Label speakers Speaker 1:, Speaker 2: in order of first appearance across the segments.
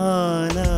Speaker 1: Oh, no.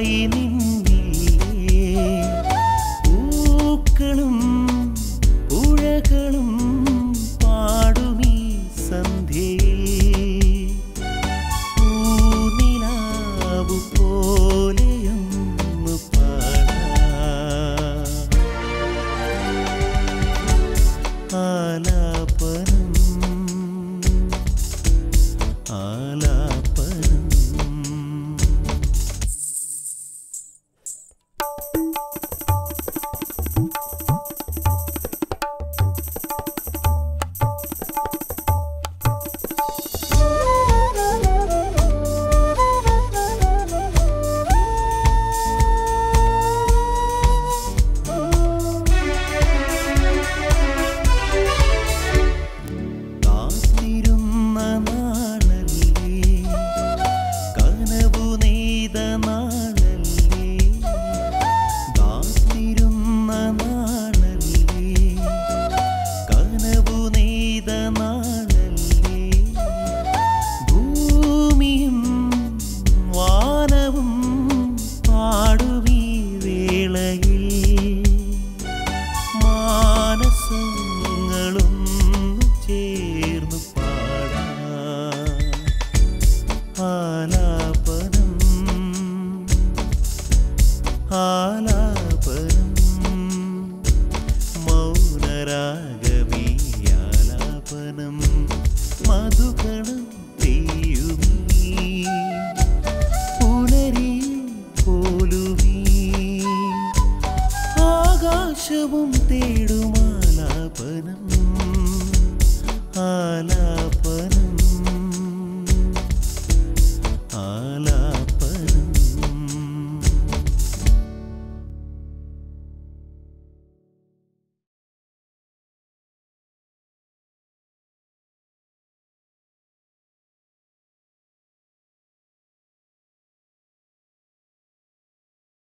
Speaker 1: தாயினி ശ്വാസങ്ങളൊന്നു ചേർന്നു പാടാം. ആലാപനം ആലാപനം. മൗനരാഗമീയാലാപനം മധുകണം തീയുമീ പുലരി തേടും